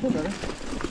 Puta, ¿eh?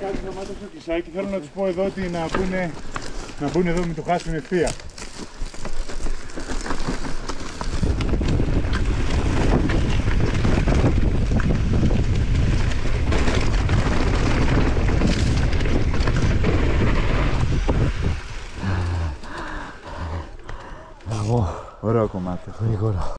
Εγώ να κάνω γραμμάτα στο κισάκι, θέλω να τους πω εδώ ότι να πούνε, να μπουν εδώ με το χάσιμο ευθεία. Ωραίο κομμάτι. Γρήγορα.